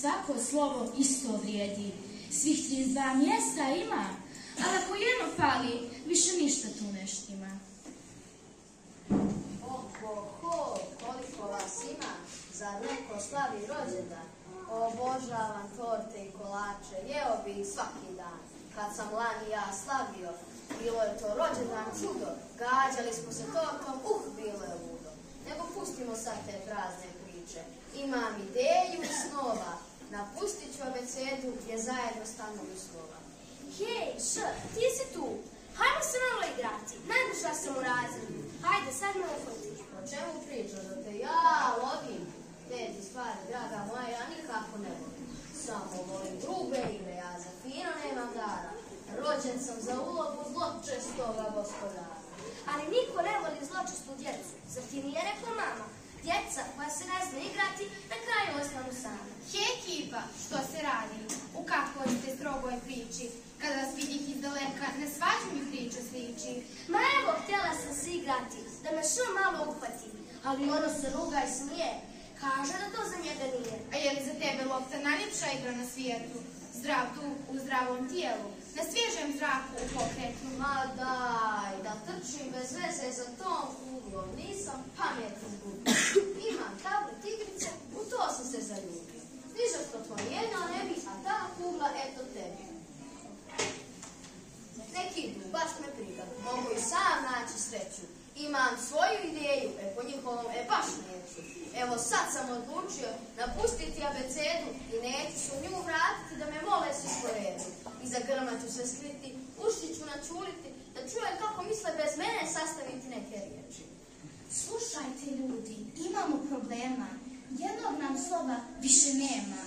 Svako slovo isto vrijedi. Svih 32 mjesta ima, ali ako jedno fali, više ništa tu ne štima. Oho, koliko vas ima, za neko slavi rođendan? Obožavam torte i kolače, jeo bi svaki dan. Kad sam lani ja slavio, bilo je to rođendan čudo. Gađali smo se tortom, uh, bilo je ludo. Nego pustimo sad te prazne priče. Imam ideju i snova. Napustit ću abecedu gdje zajedno stanovi slova. Hej, Š, ti si tu. Hajmo se malo igrati. Najduža sam u razredu. Hajde, sad me uhvatiš. O čemu pričaš da te ja lovim? Te ti stvari, draga moja, ja nikako ne volim. Samo volim grube igre, ja za fino nemam dara. Rođen sam za ulogu zločestoga gospodara. Ali niko ne voli zločestu djecu. Zar ti nije rekla mama? Djeca koja se ne zna igrati, na kraju ostanu sama. Hej ekipa, što se radi? U kakvoj ste strogoj priči? Kada vas vidih iz daleka, na svađu mi priča sliči. Ma evo, htjela sam se igrati, da me šum malo uhvati. Ali ono se ruga i smije. Kaže da to za njega nije. A je li za tebe lopta najljepša igra na svijetu? Zdrav duh u zdravom tijelu, na svježem zraku u pokretu. Ma daj, da trčim bez veze za tom kuglom, nisam pamet izgubio. Imam tablet igrice, u to sam se zaljubio. To jedna ne bi, a ta kugla eto tebi. Neki idu, baš me briga, mogu i sam naći sreću. Imam svoju ideju, e po njihovom, e baš neću. Evo sad sam odlučio napustiti abecedu i neću se u nju vratiti da me mole svi po redu. Iza grma ću se skriti, uši ću načuliti, da čujem kako misle bez mene sastaviti neke riječi. Slušajte ljudi, imamo problema. Jednog nam slova više nema.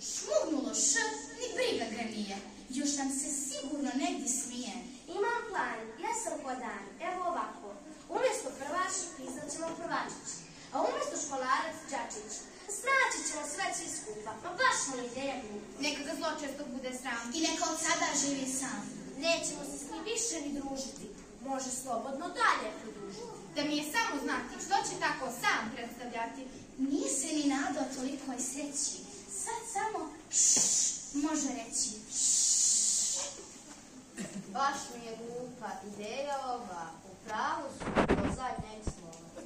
Šmugnulo š, ni briga ga nije. Još nam se sigurno negdje smije. Imam plan, ja sam slobodno dalje produžiti. Da mi je samo znati što će tako sam predstavljati. Nije se ni nadao tolikoj sreći. Sad samo šššš može reći šš. Baš mi je glupa ideja ova. U pravu su to zadnje slova.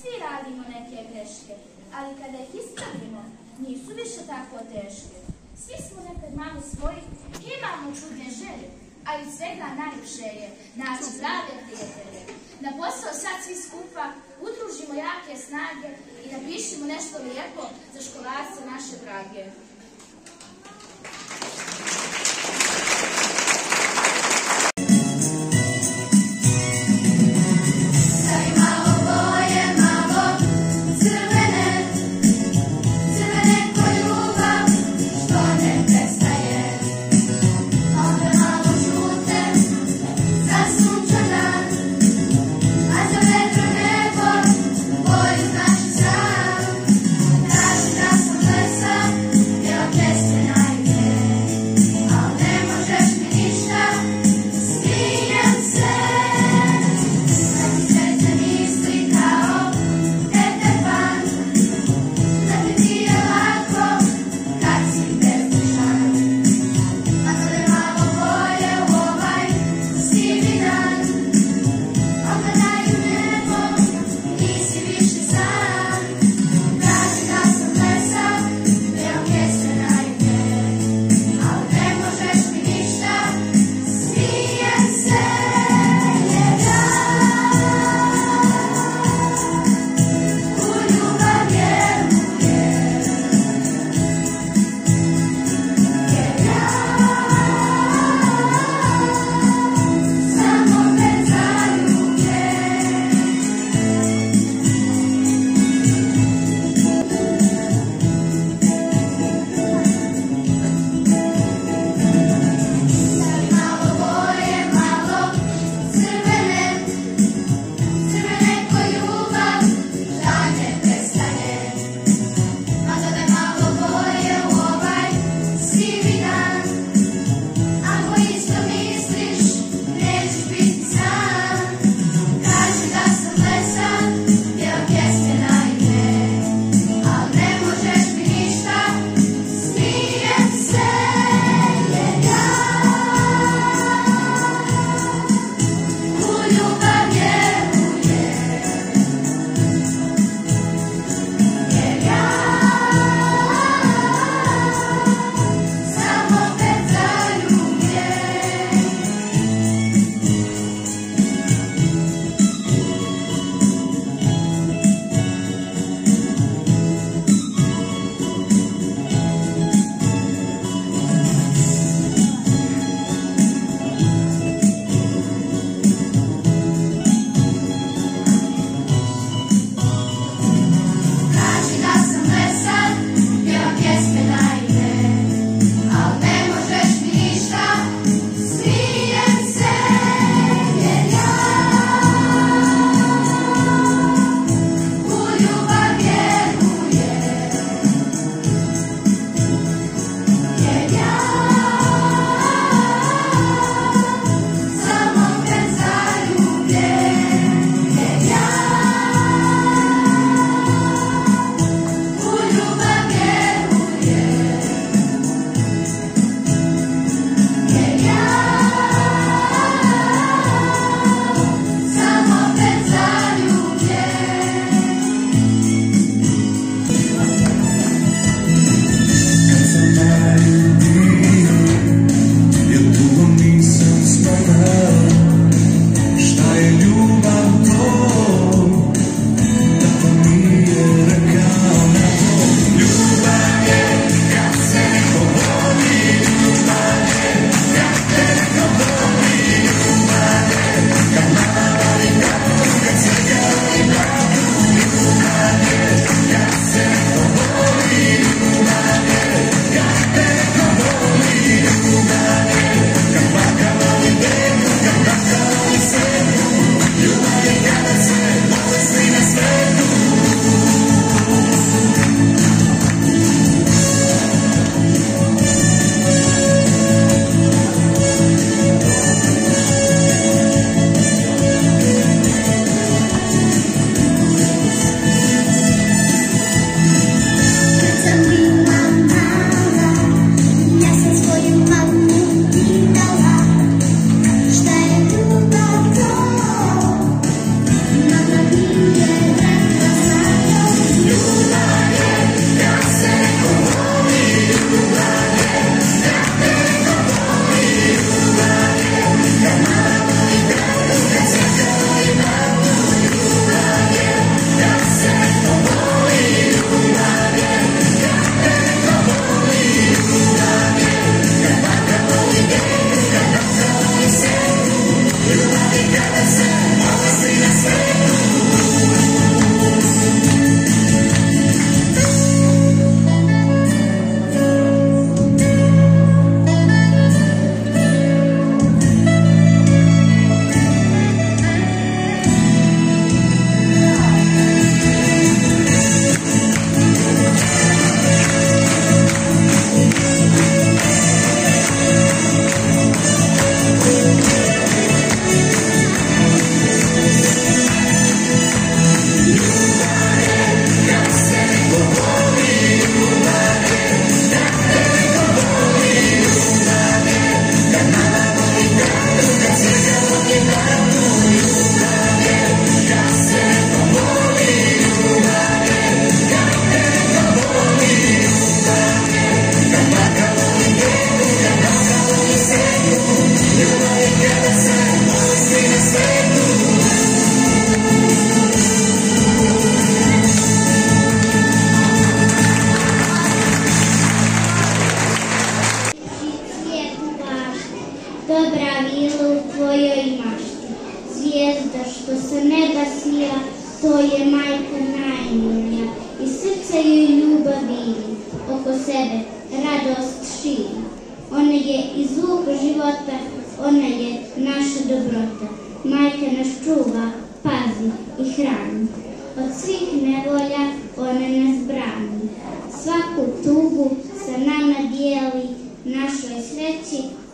Svi radimo neke greške, ali kada ih ispravimo, nisu više tako teške. Svi smo nekad mali svoji, imamo čudne želje ali svega najljepše je naći prave prijatelje. Na posao sad svi skupa udružimo jake snage i napišimo nešto lijepo za školarce naše drage.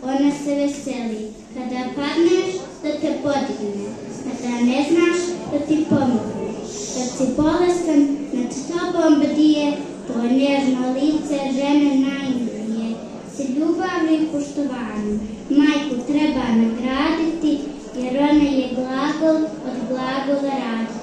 ona se veseli. Kada padneš, da te podigne. Kada ne znaš, da ti pomogne. Kad si bolestan, nad tobom bdije, to nježno lice žene najmilije. Se ljubavi i poštovano. Majku treba nagraditi, jer ona je glagol od glagola radi.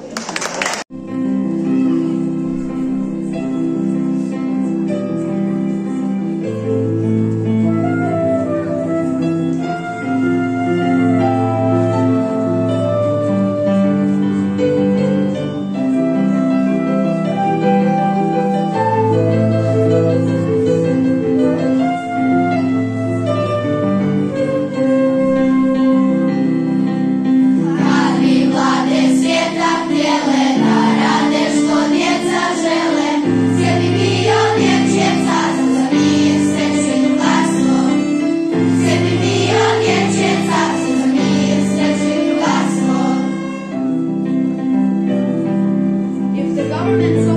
moment. So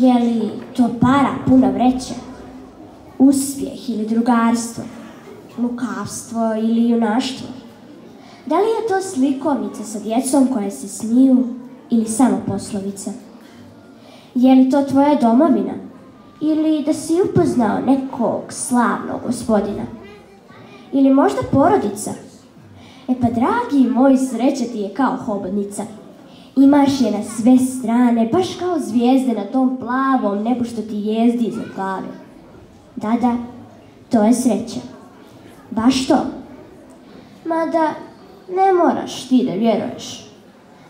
Je li to para puna vreća? Uspjeh ili drugarstvo? Lukavstvo ili junaštvo? Da li je to slikovnica sa djecom koje se smiju ili samo poslovica? Je li to tvoja domovina? Ili da si upoznao nekog slavnog gospodina? Ili možda porodica? E pa dragi moj, sreća ti je kao hobotnica. Imaš je na sve strane, baš kao zvijezde na tom plavom nebu što ti jezdi iznad glave. Da, da, to je sreća. Baš to. Mada ne moraš ti da vjeruješ,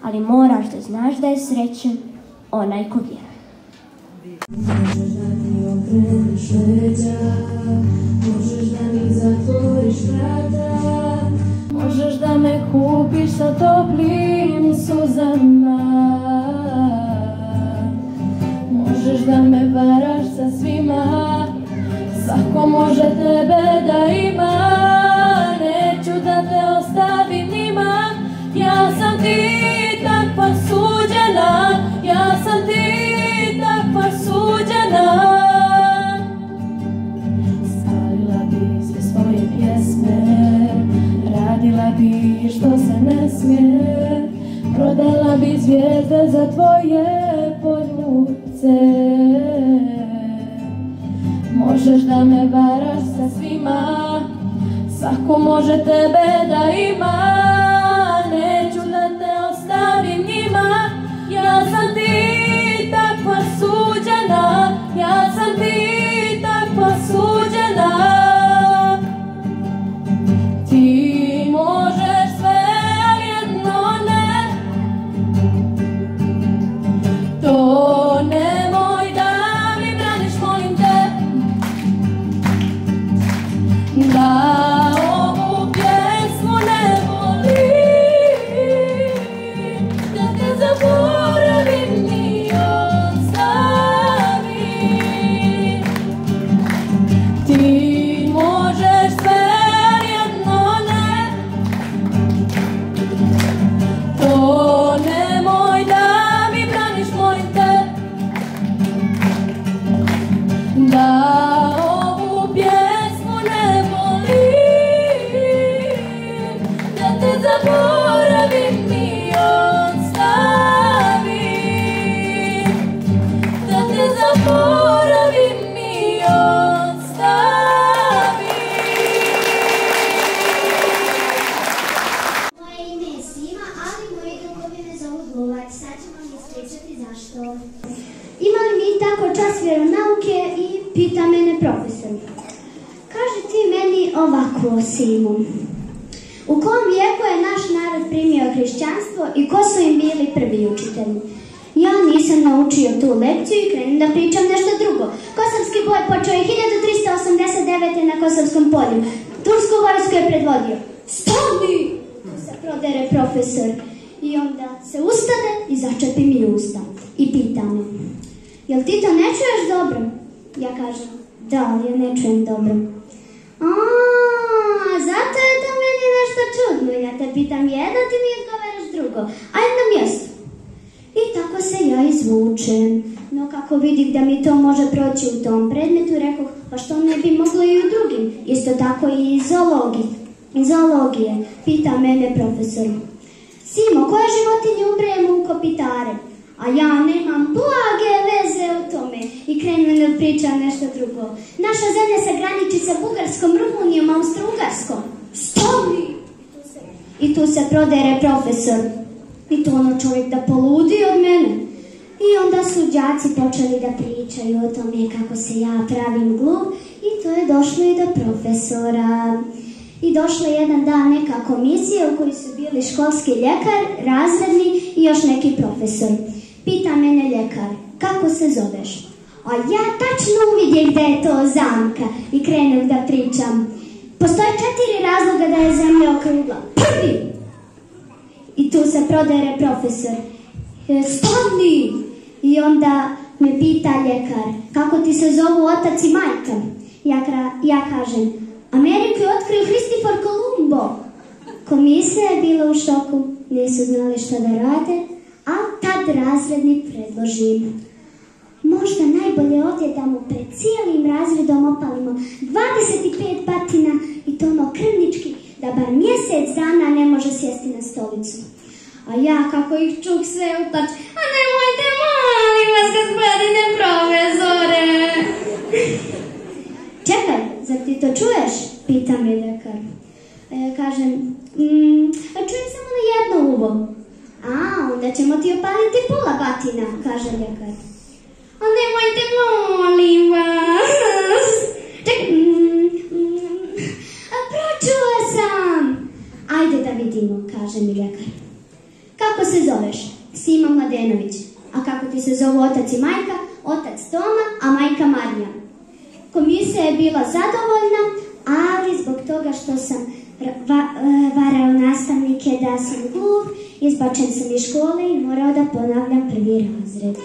ali moraš da znaš da je srećan onaj ko vjeruje. Možeš da mi zatvoriš vrata Možeš da me kupiš sa toplim suzama. Možeš da me varaš sa svima. Svako može tebe da ima zvijezde za tvoje poljubce. Možeš da me varaš sa svima Svako može tebe da ima. Neću da te ostavim njima Ja sam Kosovskom polju. Tursku vojsku je predvodio. Stani! Se prodere profesor. I onda se ustane i začepi mi usta. I pita me. Jel ti to ne čuješ dobro? Ja kažem. Da, ja ne čujem dobro. A, zato je to meni nešto čudno. Ja te pitam jedno, ti mi odgovaraš drugo. Ajde na mjesto. I tako se ja izvučem. No kako vidim da mi to može proći u tom predmetu, rekao, pa što ne bi moglo i u drugim? Isto tako i iz zoologije. Pita mene profesor. Simo, koje životinje umre u kopitare? A ja nemam blage veze u tome. I krenem da pričam nešto drugo. Naša zemlja se graniči sa Bugarskom, Rumunijom, Austro-Ugarskom. Stani! I tu se prodere profesor. I to ono čovjek da poludi od mene. I onda su đaci počeli da pričaju o tome kako se ja pravim glup i to je došlo i do profesora. I došla jedan dan neka komisija u kojoj su bili školski ljekar, razredni i još neki profesor. Pita mene ljekar, kako se zoveš? A ja tačno uvidje gdje je to zamka i krenem da pričam. Postoje četiri razloga da je zemlja okrugla. Prvi, i tu se prodere profesor. E, Stani! I onda me pita ljekar, kako ti se zovu otac i majka? Ja, kažem, Ameriku je otkrio Hristifor Kolumbo. Komisija je bila u šoku, nisu znali šta da rade, a tad razredni predloži. Možda najbolje ovdje da mu pred cijelim razredom opalimo 25 batina i to ono krvnički, da bar mjesec dana ne može sjesti na stolicu. A ja kako ih čuk sve utač, a nemojte molim vas gospodine profesore. Čekaj, zar ti to čuješ? Pita me ljekar. A ja kažem, mm, a čujem samo na jedno uvo. A, onda ćemo ti opaliti pola batina, kaže ljekar. A nemojte molim vas. Čekaj, mm, mm, a pročula sam. Vidimo, kaže mi ljekar. Kako se zoveš? Sima Mladenović. A kako ti se zovu otac i majka? Otac Toma, a majka Marija. Komisija je bila zadovoljna, ali zbog toga što sam e, varao nastavnike da sam glup, izbačen sam iz škole i morao da ponavljam prvi razred.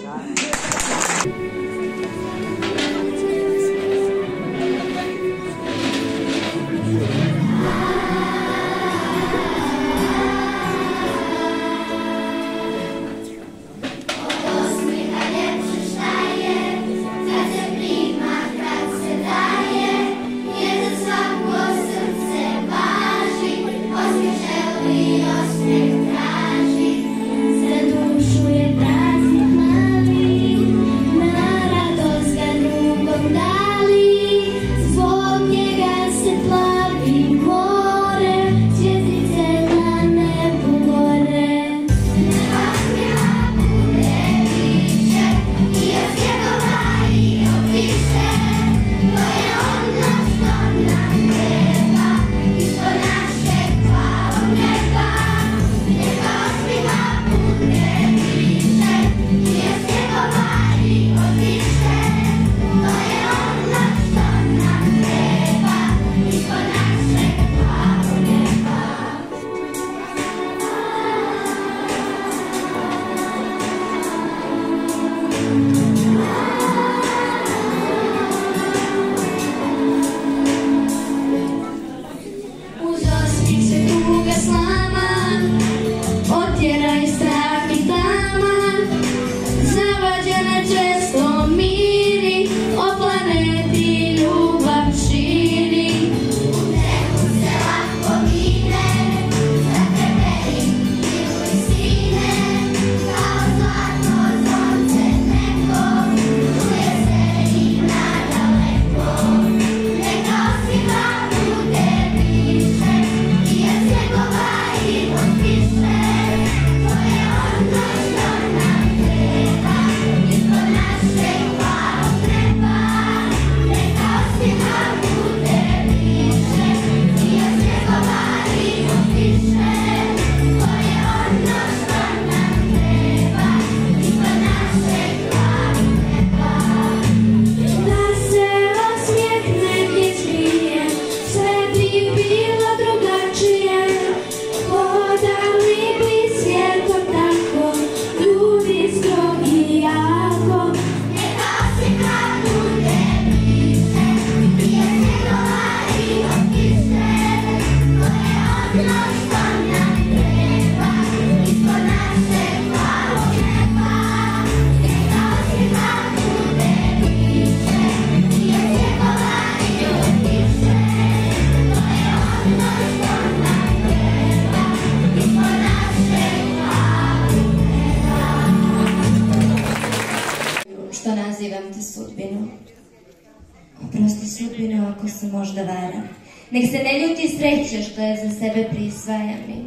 Možda varam. Nek se ne ljuti sreće što je za sebe prisvajam i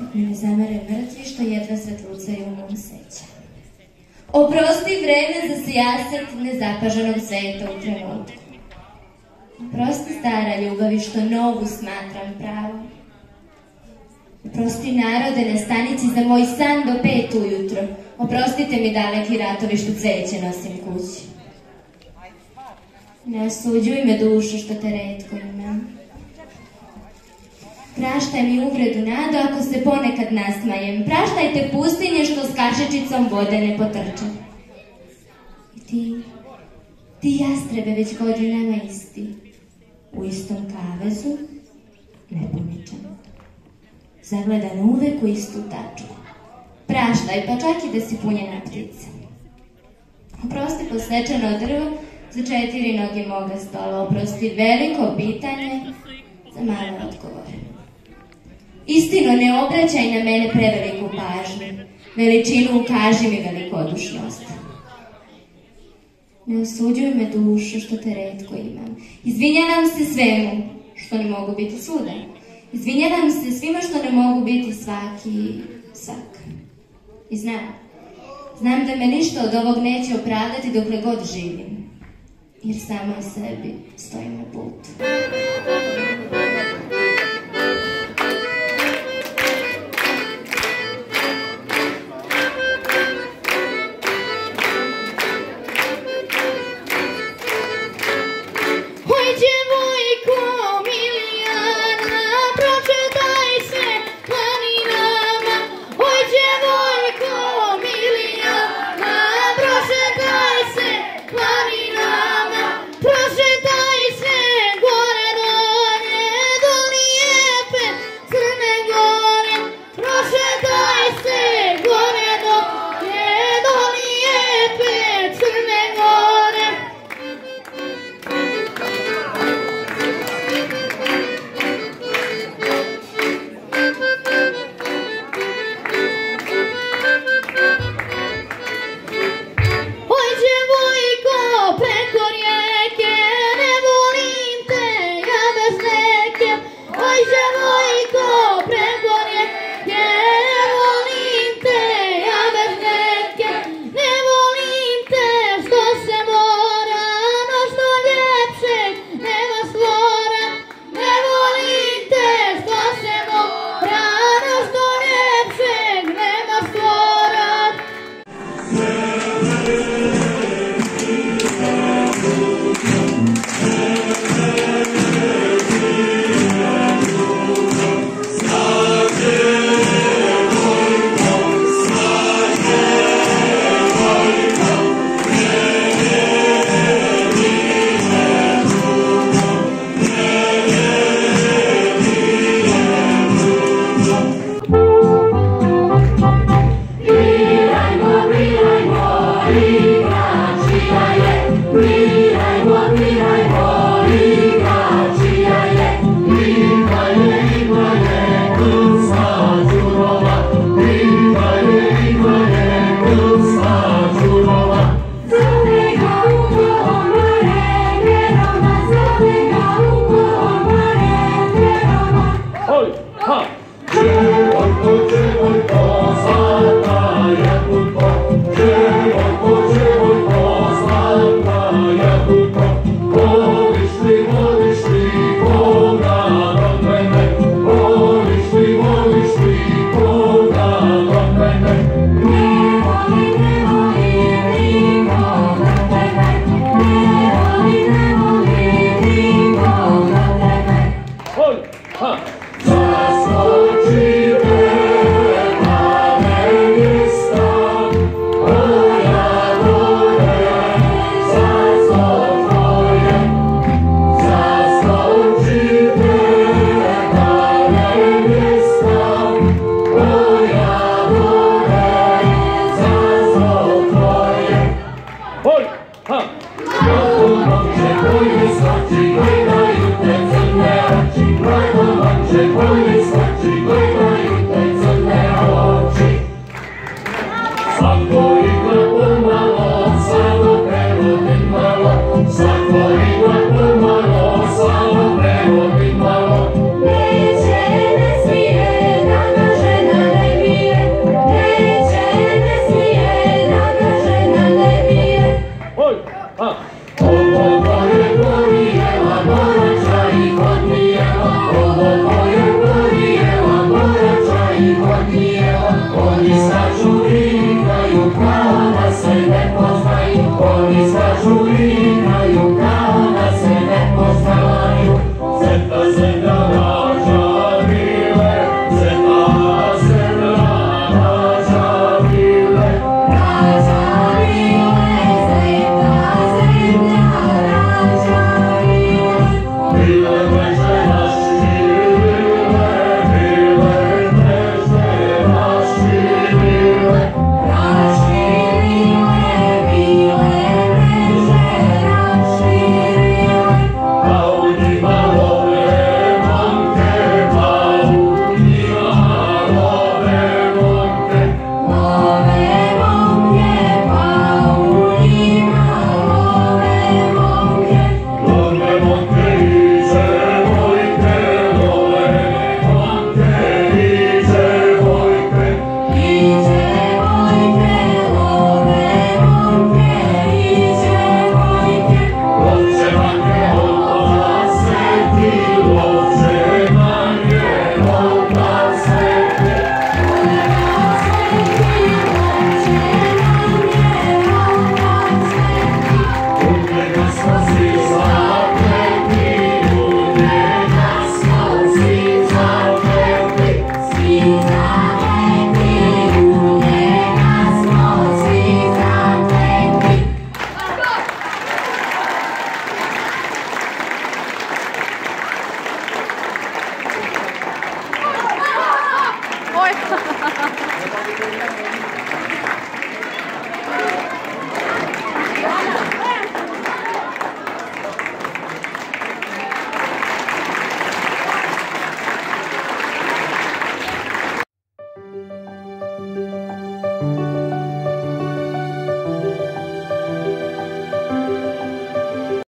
nek mi ne zamere mrtvi što jedva svetlucaju u mom seća. Oprosti vreme za sijasat nezapaženog sveta u trenutku. Oprosti stara ljubavi što novu smatram pravom. Oprosti narode na stanici za moj san do pet ujutro. Oprostite mi daleki ratovi što cveće nosim kući. Ne osuđuj me dušu što te redko imam. Praštaj mi uvredu nadu ako se ponekad nasmajem. Praštajte pustinje što s kašečicom vode ne potrče. I ti, ti jastrebe već godinama isti. U istom kavezu, nepomičan. Zagledan uvek u istu tačku. Praštaj, pa čak i da si punjena ptica. Oprosti posečeno drvo za četiri noge moga stola. Oprosti veliko pitanje za male odgovore. Istino, ne obraćaj na mene preveliku pažnju. Veličinu ukaži mi velikodušnost. Ne osuđuj me dušu što te redko imam. Izvinjavam se svemu što ne mogu biti svuda. Izvinjavam se svima što ne mogu biti svaki svak. I znam, znam da me ništa od ovog neće opravdati dokle god živim. Jer samo sebi stojim na putu.